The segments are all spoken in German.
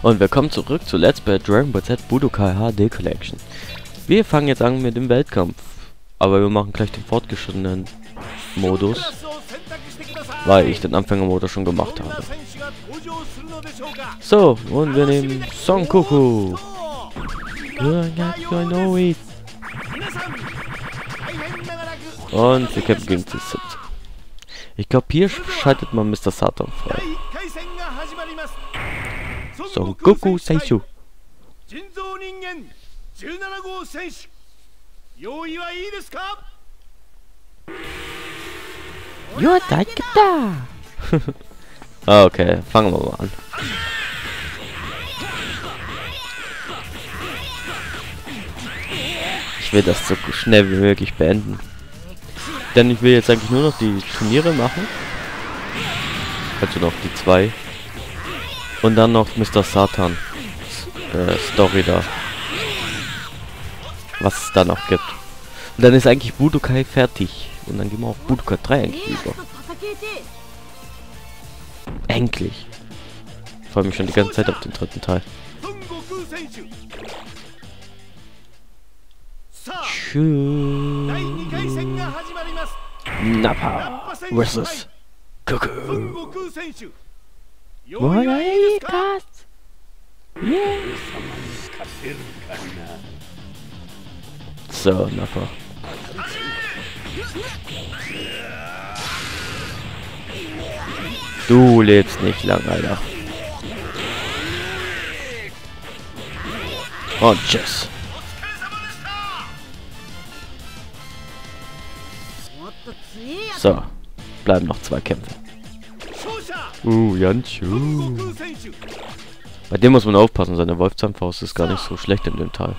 Und willkommen zurück zu Let's Play Dragon Ball Z Budokai HD Collection. Wir fangen jetzt an mit dem Weltkampf. Aber wir machen gleich den fortgeschrittenen Modus. Weil ich den Anfängermodus schon gemacht habe. So, und wir nehmen Son Goku. Und wir kämpfen gegen die Sith. Ich glaube, hier schaltet man Mr. Satan frei. Son Goku Seishu. 人造人間17号選手用意はいいですか Ja, da da. okay, fangen wir mal an. Ich will das so schnell wie möglich beenden. Denn ich will jetzt eigentlich nur noch die Turniere machen. Also noch die zwei. Und dann noch Mr. Satan. Äh, Story da. Was es da noch gibt. Und dann ist eigentlich Budokai fertig. Und dann gehen wir auf Budokai 3 eigentlich über. Endlich. Ich freue mich schon die ganze Zeit auf den dritten Teil. Tschüss. Nappa versus Goku. Moraikast! So, Nappa. Du lebst nicht lang, Alter. Und tschüss. So, bleiben noch zwei Kämpfe. Uh, Yanchu. Bei dem muss man aufpassen, seine Wolfzahnfaust ist gar nicht so schlecht in dem Teil.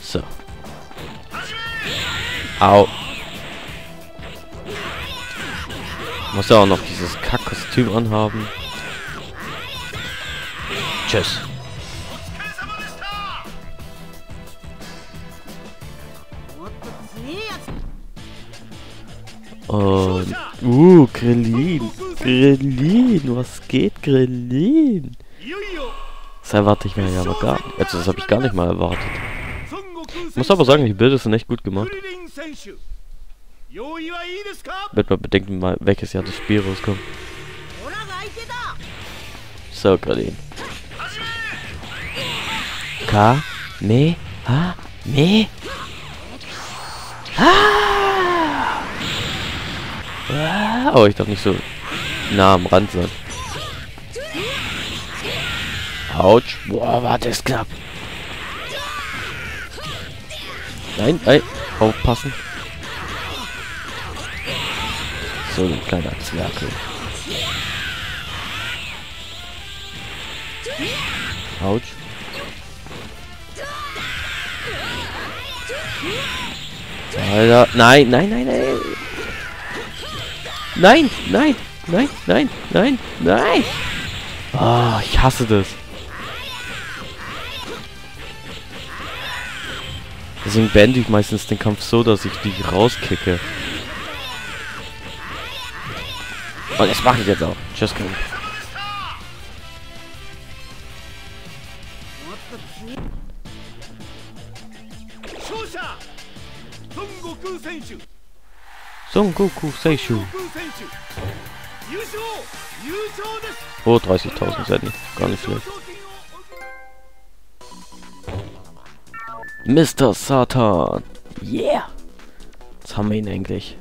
So. Au. Muss ja auch noch dieses Kack-Kostüm anhaben. Tschüss. Und, uh, Grillin. Grillin, was geht, Grillin? Das erwarte ich mir ja noch gar nicht. Also, das habe ich gar nicht mal erwartet. Ich muss aber sagen, die Bilder sind echt gut gemacht. Wird man bedenken, mal welches Jahr das Spiel rauskommt. So, Gradin. K. me, ha, me. Ah! ah! Oh, ich darf nicht so nah am Rand sein. Autsch. Boah, war das knapp. Nein, nein. Aufpassen. So, ein kleiner Zwerkel. Autsch. Alter, nein, nein, nein, nein. Nein, nein, nein, nein, nein, nein. Ah, ich hasse das. Deswegen beende ich meistens den Kampf so, dass ich die rauskicke. Und das mache ich jetzt auch. Tschüss, Kevin. Son Goku Seishu. Oh, 30.000 Seiten. Gar nicht schlecht. Mr. Satan. Yeah. Jetzt haben wir ihn eigentlich.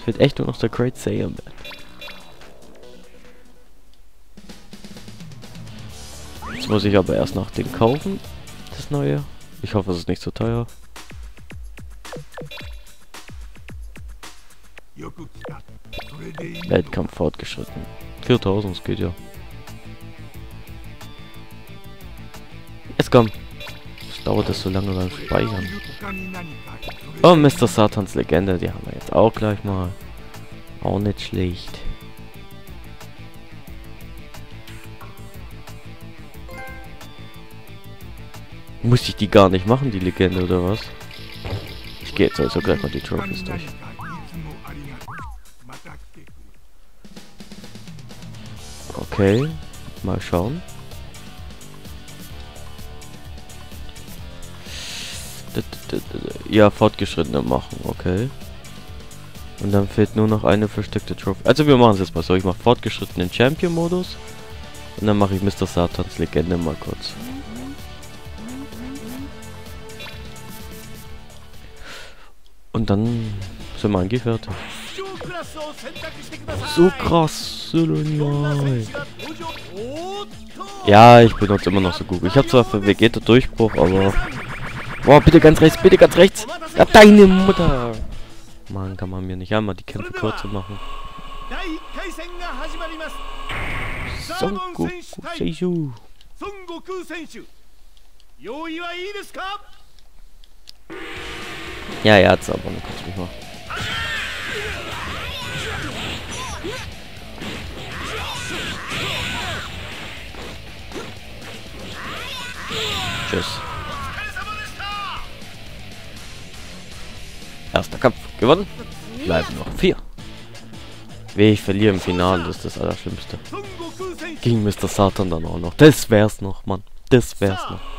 Es wird echt nur noch der Great Saiyan. Muss ich aber erst noch den kaufen. Das neue. Ich hoffe, es ist nicht so teuer. Weltkampf fortgeschritten. 4000, es geht ja. Jetzt kommt. Was dauert das so lange beim Speichern? Oh, Mr. Satans Legende, die haben wir jetzt auch gleich mal. Auch nicht schlecht. Muss ich die gar nicht machen, die Legende, oder was? Ich gehe jetzt also gleich mal die Trophies durch. Okay, mal schauen. Ja, fortgeschrittene machen, okay. Und dann fehlt nur noch eine versteckte Trophy. Also wir machen es jetzt mal so. Ich mache fortgeschrittenen Champion-Modus. Und dann mache ich Mr. Satans Legende mal kurz. Und dann sind wir fertig. So krass. Ja, ich benutze immer noch so Google. Ich habe zwar für Vegeta Durchbruch, aber... Boah, bitte ganz rechts, bitte ganz rechts. Ja, deine Mutter. Mann, kann man mir nicht einmal die Kämpfe kürzer machen. Son Goku Seishu. Ja, er hat's aber, dann kannst mich mal. Tschüss. Erster Kampf gewonnen. Bleiben noch vier. Wie ich verliere im Finale, das ist das Allerschlimmste. Gegen Mr. Satan dann auch noch. Das wär's noch, Mann. Das wär's noch.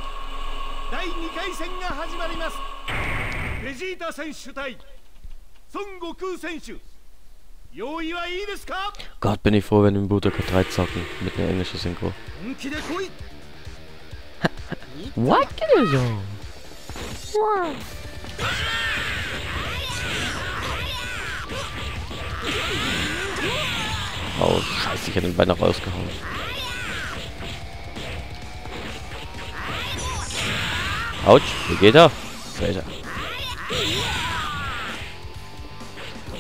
Gott, bin ich froh, wenn wir Budokai 3 zocken. Mit einer englischen Synchro. What is on? What? Oh, scheiße, ich hätte den Bein noch rausgehauen. Autsch, wie geht er? Weiter.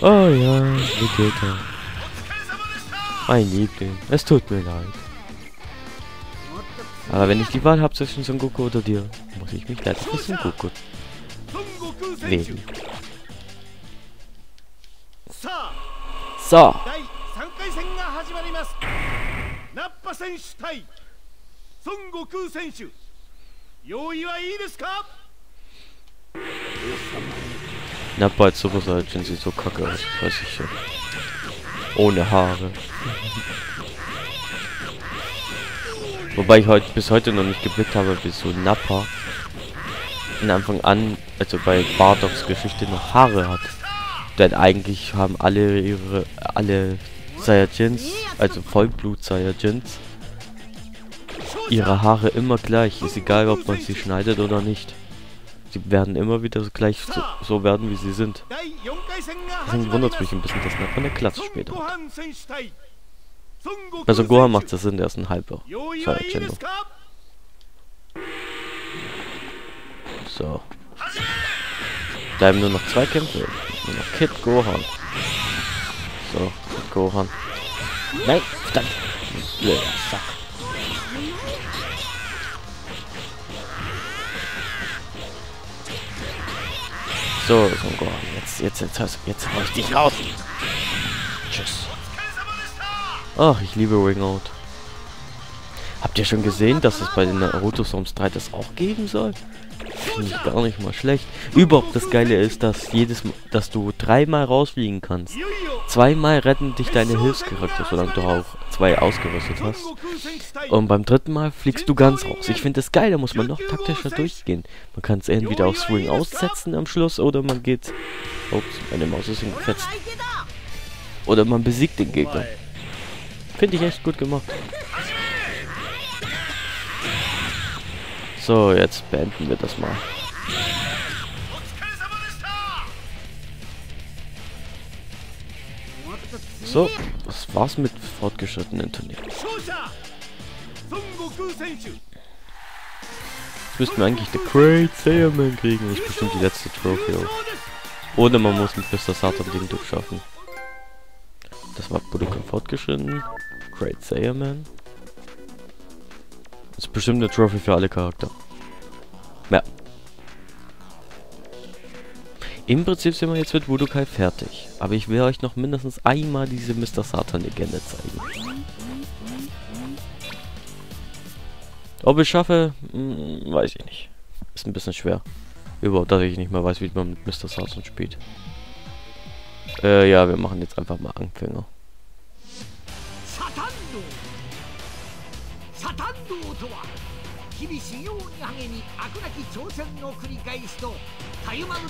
Oh ja, er? Mein Liebling, es tut mir leid. Aber wenn ich die Wahl habe zwischen Son Goku oder dir, muss ich mich leider für Son Goku wählen. So. Na, bei Super Saiyan sieht so kacke aus, weiß ich schon. Ohne Haare. Wobei ich heute bis heute noch nicht geblickt habe, wieso Nappa in Anfang an, also bei Bardocks Geschichte noch Haare hat. Denn eigentlich haben alle ihre alle Saiyajins, also Vollblut Saiyajins, ihre Haare immer gleich. Ist egal, ob man sie schneidet oder nicht. Sie werden immer wieder gleich so, so werden, wie sie sind. Deswegen wundert es mich ein bisschen, dass man von der Klasse später hat. Also Gohan macht das Sinn, der ist ein halber. So. Bleiben nur noch zwei Kämpfe. Nur noch Kid Gohan. So, Kid Gohan. Nein, verdammt. Blöder Sack. So, Son Gohan. Jetzt, jetzt, jetzt, jetzt, jetzt hau ich dich raus. Tschüss. Ach, ich liebe Ringout. Habt ihr schon gesehen, dass es bei den Naruto Storms 3 das auch geben soll? Finde ich gar nicht mal schlecht. Überhaupt das Geile ist, dass jedes dass du dreimal rausfliegen kannst. Zweimal retten dich deine Hilfscharakter, solange du auch zwei ausgerüstet hast. Und beim dritten Mal fliegst du ganz raus. Ich finde das geil, da muss man noch taktischer durchgehen. Man kann es entweder auf Swing aussetzen am Schluss oder man geht. Ups, meine Maus ist hingefetzt. Oder man besiegt den Gegner. Finde ich echt gut gemacht. So, jetzt beenden wir das mal. So, das war's mit fortgeschrittenen Turnieren. Jetzt müssten wir eigentlich The Great Saiyaman kriegen. Das ist bestimmt die letzte Trophy. Oder man muss mit Mr. Satan den durchschaffen. Das war Budokan fortgeschritten. Great Saiyaman. Das ist bestimmt eine Trophy für alle Charakter. Ja. Im Prinzip sind wir jetzt mit Budokai fertig. Aber ich will euch noch mindestens einmal diese Mr. Satan-Legende zeigen. Ob ich schaffe, hm, weiß ich nicht. ist ein bisschen schwer. Überhaupt, dass ich nicht mehr weiß, wie man mit Mr. Satan spielt. Äh, ja, wir machen jetzt einfach mal Anfänger. サタ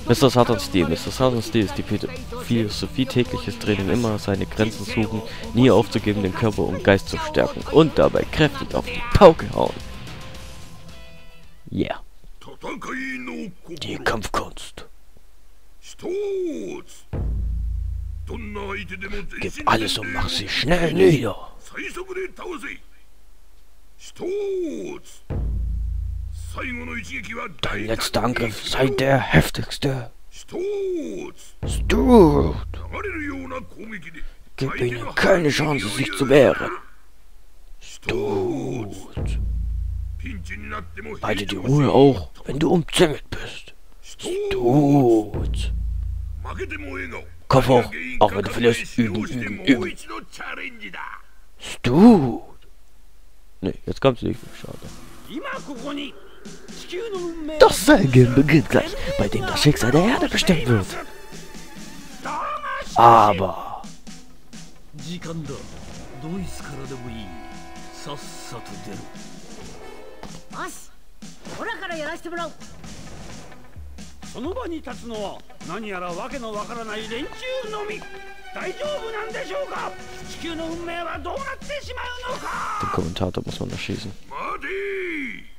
Mr. Satan Steel. Mr. Satan Steel ist die Philosophie tägliches Training immer seine Grenzen suchen, nie aufzugeben, den Körper und Geist zu stärken und dabei kräftig auf die Pauke hauen. Yeah. Die Kampfkunst. Gib alles und mach sie schnell nieder. Dein letzter Angriff sei der heftigste. Stut! Gib ihnen keine Chance, sich zu wehren. Stut! Halte die Ruhe auch, wenn du umzingelt bist. Stut! Komm hoch, auch wenn du verlierst, üben, üben, üben. Stut! Ne, jetzt kommst du nicht mehr, schade. Das Seigen beginnt gleich, bei dem das Schicksal der Erde bestimmt wird. Aber... Den Kommentator muss man erschießen. Muddy!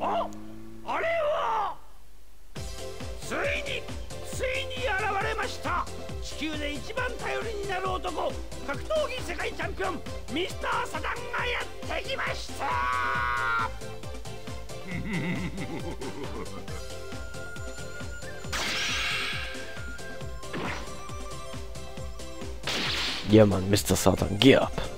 ああれはついについに現れました地球で一番頼りになる男格闘技世界チャンピオンミスターサダンがやってきましたいや、Mann, Mr. Satan, geh ab.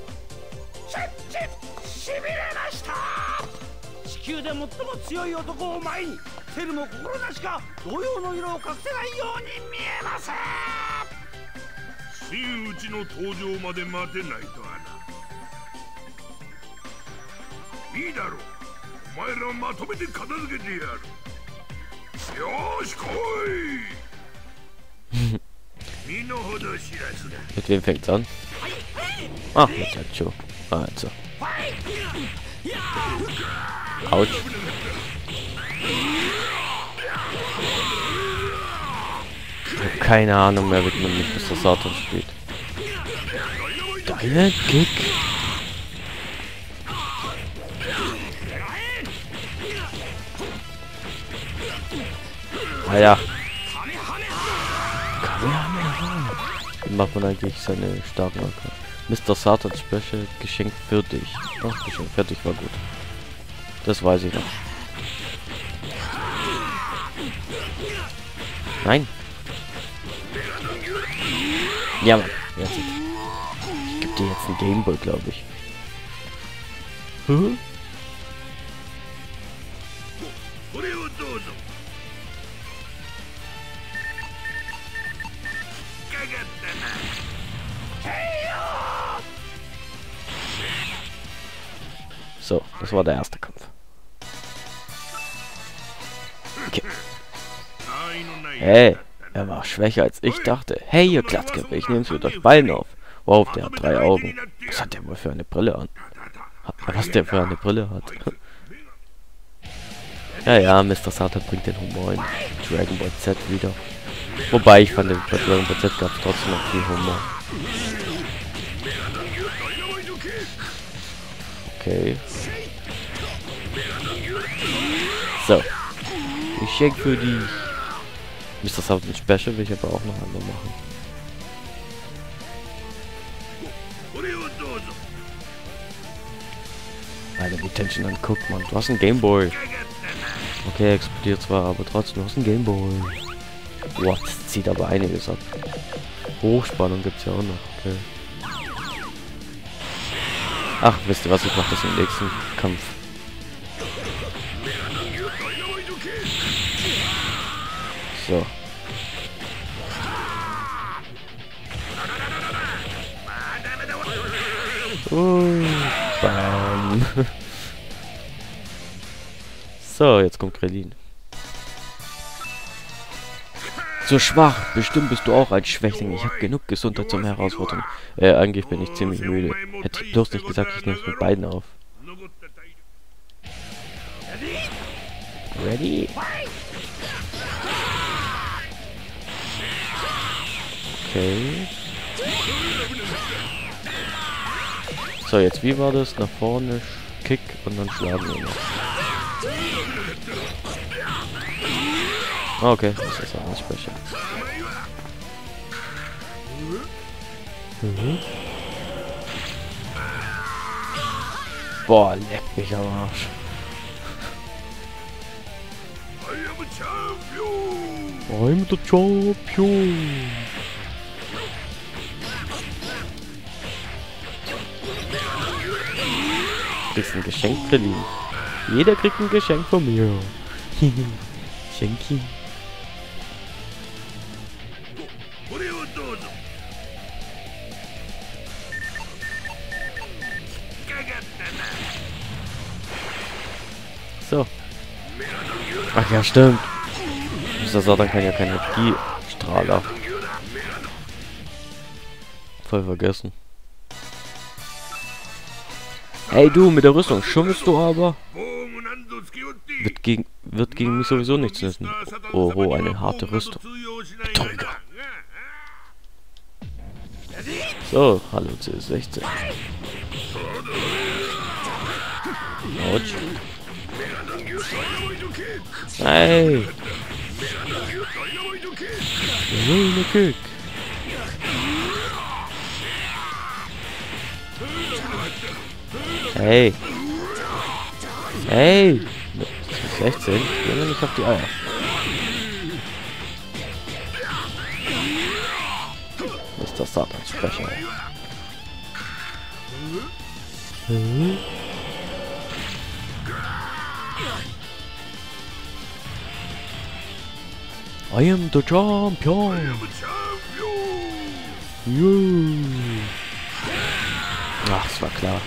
最も強い男を前にセルも心なしか同様の色を隠せないように見えます。真打ちの登場まで待てないとはな。いいだろう。お前らまとめて片付けてやる。よーし来い。身の程知らずだ。Mit wem fängt's an? Ach, mit Tacho. Also. Autsch. Keine Ahnung mehr, wie man mit Mr. Satan spielt. Deine Kick. Ah ja. Wie macht man eigentlich seine starken Angriffe? Mr. Satan Special Geschenk für dich. Ach, Geschenk für dich war gut. Das weiß ich noch. Nein. Ja, Mann. Jetzt. Ich gebe dir jetzt ein Gameboy, glaube ich. Hm? So, das war der erste Kampf. Hey, er war schwächer als ich dachte. Hey, ihr Glatzköpfe, ich nehm's mit euch Beinen auf. Wow, der hat drei Augen. Was hat der wohl für eine Brille an? Was der für eine Brille hat? Ja, ja, Mr. Satan bringt den Humor in Dragon Ball Z wieder. Wobei, ich fand, bei Dragon Ball Z gab es trotzdem noch viel Humor. Okay. So. Geschenk für die Mr. Sutton Special will ich aber auch noch einmal machen. Alter, die Tension anguckt, man. Du hast einen Gameboy. Okay, explodiert zwar, aber trotzdem, du hast einen Gameboy. Boah, das zieht aber einiges ab. Hochspannung gibt's ja auch noch. Okay. Ach, wisst ihr was, ich mache das im nächsten Kampf. So. Uh, bam. So, jetzt kommt Krillin. So schwach. Bestimmt bist du auch ein Schwächling. Ich habe genug Gesundheit zum Herausfordern. Äh, eigentlich bin ich ziemlich müde. Hätte ich bloß nicht gesagt, ich nehme es mit beiden auf. Ready? Ready? Okay. So, jetzt wie war das? Nach vorne, Kick und dann schlagen wir noch. Ah, Okay, das ist auch ein Special. Mhm. Boah, leck mich am Arsch. I am champion I'm the champion. kriegst ein Geschenk verliehen. Jeder kriegt ein Geschenk von mir. Schenki. So. Ach ja, stimmt. Mr. Satan kann ja keine Energiestrahler. Voll vergessen. Hey du, mit der Rüstung schummelst du aber. Wird gegen, wird gegen mich sowieso nichts nützen. Oho, oh, eine harte Rüstung. Betrüger. So, hallo C16. Autsch. Hey! Ruine Kick! Hey! Hey! 16? Gehen wir nicht auf die Eier. Mr. Satan Sprecher. Mhm. I am the champion. Yeah. Ach, es war klar.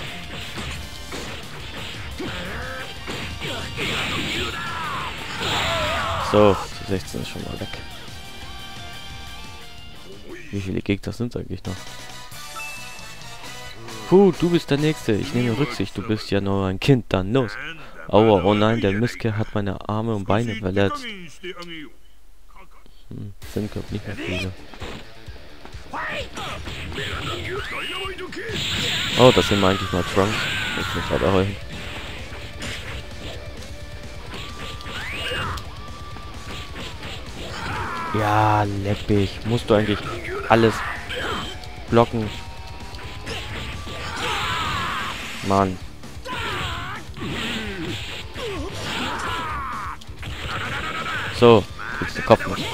So, die 16 ist schon mal weg. Wie viele Gegner sind eigentlich noch? Puh, du bist der Nächste. Ich nehme Rücksicht. Du bist ja nur ein Kind. Dann los. Aua, oh nein, der Mistkerl hat meine Arme und Beine verletzt. Hm, sind glaub nicht mehr viele. Oh, das sind eigentlich mal Trunks. Ich muss gerade heulen. Ja, mich. Musst du eigentlich alles blocken? Mann. So, kriegst du Kopf nicht.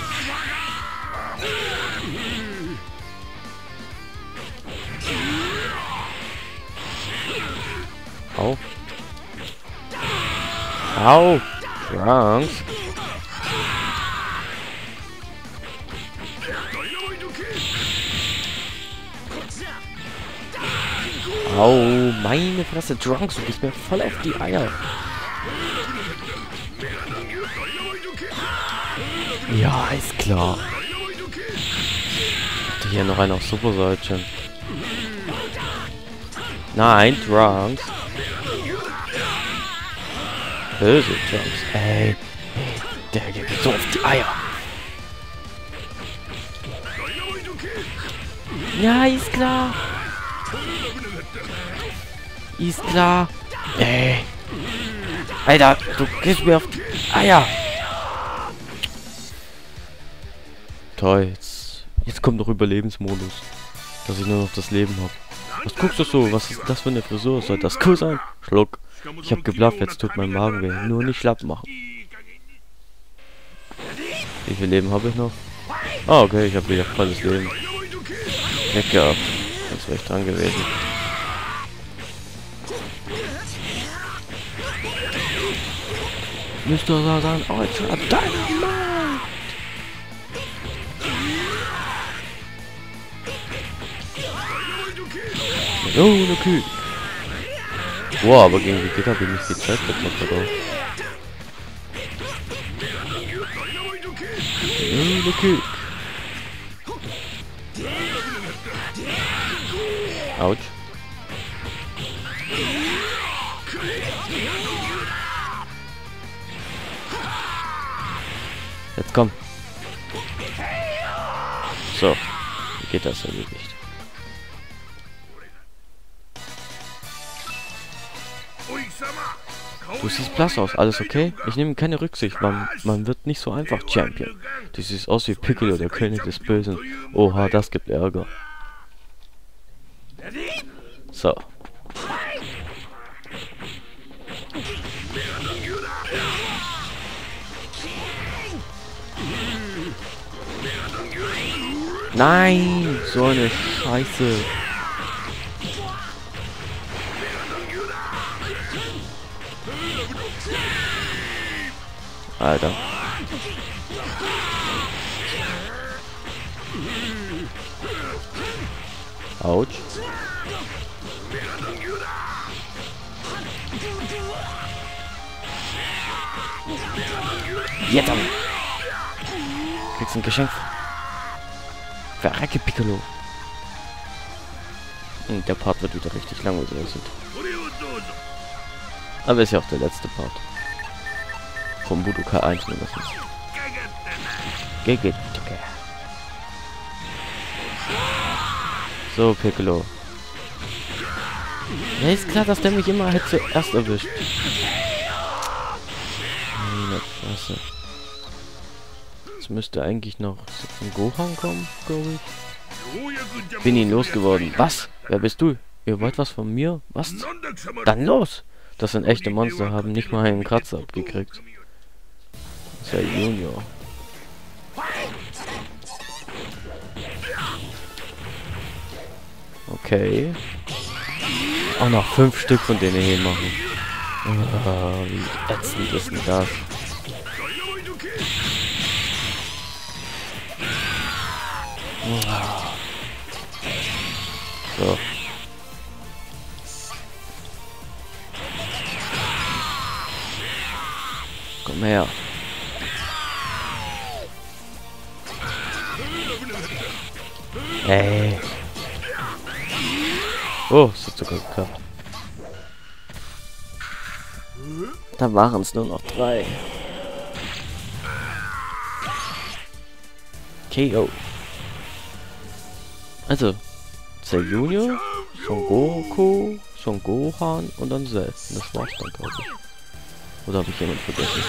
Au. Au. Trunks. Au, meine Fresse, Trunks, du gehst mir voll auf die Eier. Ja, ist klar. Hatte hier noch einen auf Super Saiyan. Nein, Trunks. Böse Trunks. Ey, ey, der geht mir so auf die Eier. Ja, ist klar. Ist klar. Ey. Alter, du gehst mir auf die Eier. Toll, jetzt, jetzt kommt noch Überlebensmodus. Dass ich nur noch das Leben habe. Was guckst du so? Was ist das für eine Frisur? Soll das cool sein? Schluck. Ich hab geblufft, jetzt tut mein Magen weh. Nur nicht schlapp machen. Wie viel Leben habe ich noch? Ah, okay, ich habe wieder volles Leben. Weg gehabt. Das wäre ich dran gewesen. Mr. Satan Ultra Dynamite! Oh, ne Kühl. Boah, aber gegen die Gitter bin ich viel Zeit gebraucht, oder? Oh, ne Kühl. Autsch. Komm. So. Wie geht das erledigt? Du siehst blass aus, alles okay? Ich nehme keine Rücksicht, man, man wird nicht so einfach Champion. Du siehst aus wie Piccolo, der König des Bösen. Oha, das gibt Ärger. So. Nein, so eine Scheiße. Alter. Autsch. Jetzt aber. Kriegst ein Geschenk. Verrecke Piccolo. Und der Part wird wieder richtig lang, wo sie das sind. Aber ist ja auch der letzte Part. Vom Budokai 1 mindestens. Gegit. So, Piccolo. Ja, ist klar, dass der mich immer halt zuerst erwischt. Meine Fresse. Jetzt müsste eigentlich noch ein Gohan kommen, glaube ich. Bin ihn losgeworden. Was? Wer bist du? Ihr wollt was von mir? Was? Dann los! Das sind echte Monster, haben nicht mal einen Kratzer abgekriegt. Das ist ja Junior. Okay. Auch noch fünf Stück von denen hier machen. Oh, wie ätzend ist denn das? So. Komm her. Hey. Oh, es hat sogar geklappt. Da waren es nur noch drei. KO. Also, Cell Junior, Son Goku, Son Gohan und dann Cell. Das war's dann, glaube ich. Oder habe ich jemand vergessen?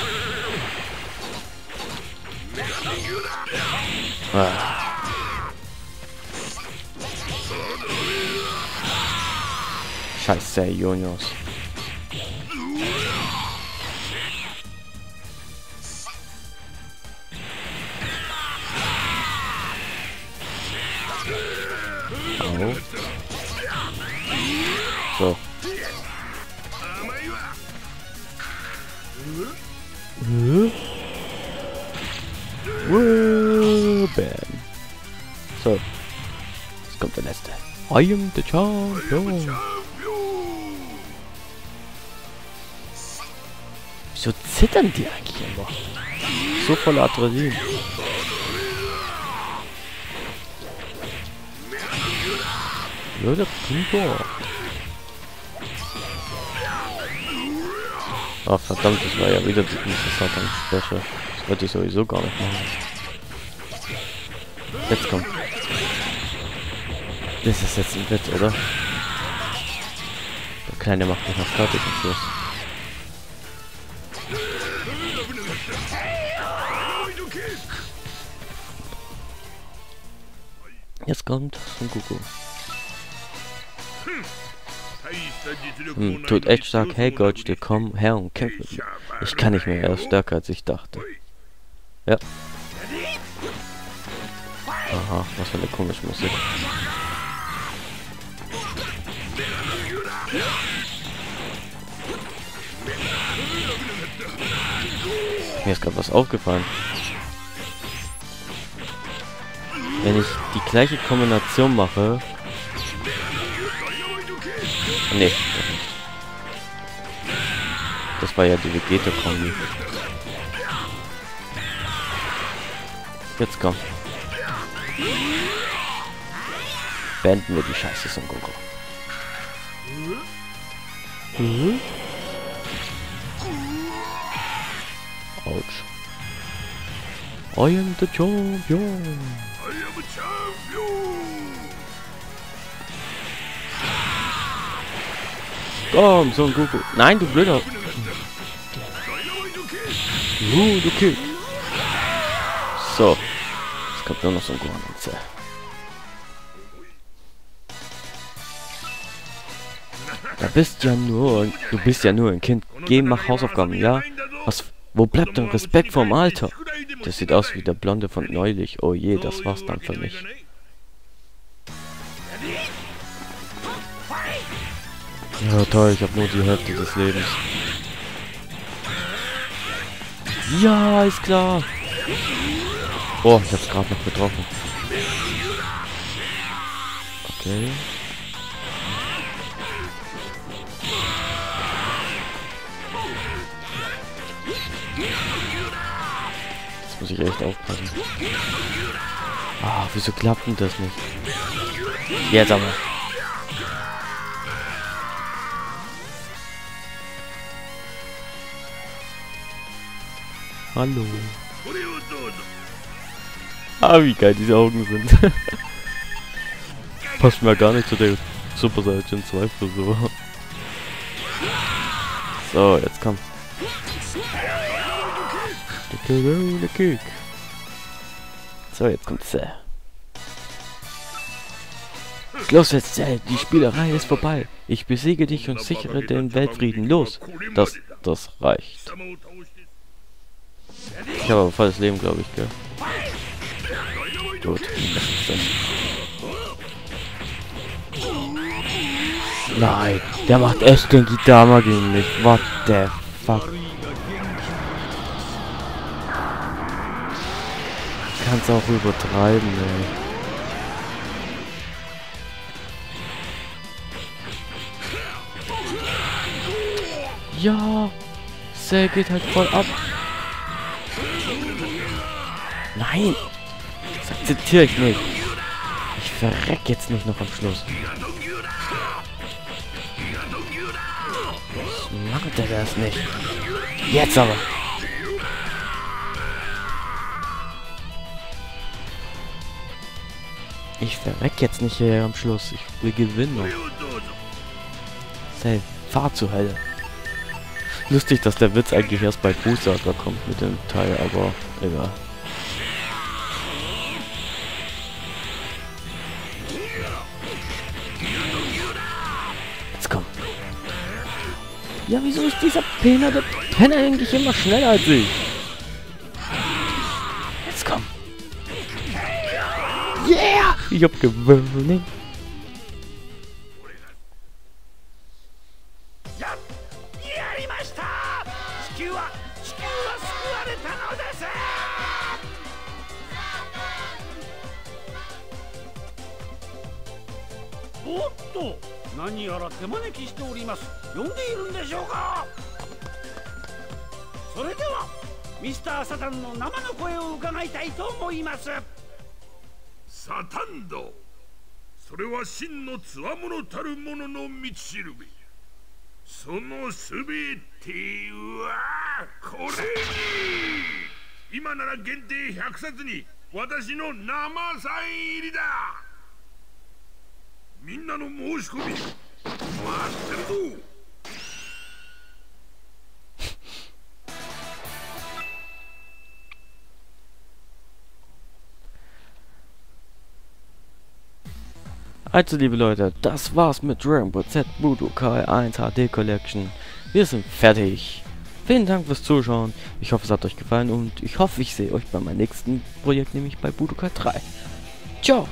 Ah. Scheiße, Juniors. I am the champion. Wieso zittern die eigentlich immer? So voller Adrenalin. Ja, der Pintor. Ah, verdammt, das war ja wieder die Satan-Special. Das wollte ich sowieso gar nicht machen. Jetzt kommt. Das ist jetzt ein Witz, oder? Der Kleine macht mich noch fertig am Schluss. Jetzt kommt Son Goku. Hm, tut echt stark. Hey Gold, komm her und kämpf mit mir. Ich kann nicht mehr, er ist stärker als ich dachte. Ja. Aha, was für eine komische Musik. Mir ist gerade was aufgefallen. Wenn ich die gleiche Kombination mache Nee. Das war ja die Vegeta-Kombi. Jetzt komm. Beenden wir die Scheiße Son Goku. Mhm. Autsch. I am the champion. Komm, Son Goku. Nein, du blöder. Uh, du Kick. So. Jetzt kommt nur noch so ein Gohan. Da bist ja nur, du bist ja nur ein Kind. Geh, mach Hausaufgaben, ja? Was, wo bleibt dein Respekt vorm Alter? Das sieht aus wie der Blonde von neulich. Oh je, das war's dann für mich. Ja, toll, ich habe nur die Hälfte des Lebens. Ja, ist klar. Oh, ich hab's gerade noch getroffen. Okay. Muss ich echt aufpassen. Ah, wieso klappt denn das nicht? Jetzt aber. Hallo. Ah, wie geil diese Augen sind. Passt mir gar nicht zu der Super Saiyan 2 Frisur. So, jetzt komm. Kick. So, jetzt kommt's. Äh. Los jetzt, Zell, die Spielerei ist vorbei. Ich besiege dich und sichere den Weltfrieden. Los, das, das reicht. Ich habe aber volles Leben, glaube ich, gell? Gut. Nein, der macht echt den Gitama gegen mich. What the fuck? Kannst auch übertreiben, ey. Ja, Cell geht halt voll ab. Nein! Das akzeptiere ich nicht. Ich verreck jetzt nicht noch am Schluss. Was macht er das nicht? Jetzt aber! Ich verreck jetzt nicht hier am Schluss. Ich will gewinnen. Say, fahr zur Hölle. Lustig, dass der Witz eigentlich erst bei Fußsager kommt mit dem Teil, aber egal. Ja, wieso ist dieser Penner, der Penner eigentlich immer schneller als ich? Yeah! Ich hab gewonnen. Ja, やりました地球は地球は救われたのですおっと何やら手招きしております呼んでいるんでしょうかそれではミスターサタンの生の声を伺いたいと思いますサタンドそれは真のつわものたる者の道しるべそのすべてはこれに。今なら限定100冊に私の生サイン入りだ。みんなの申し込み。待ってるぞ。Also liebe Leute, das war's mit Dragon Z Budokai 1 HD Collection. Wir sind fertig. Vielen Dank fürs Zuschauen. Ich hoffe es hat euch gefallen und ich hoffe ich sehe euch bei meinem nächsten Projekt, nämlich bei Budokai 3. Ciao!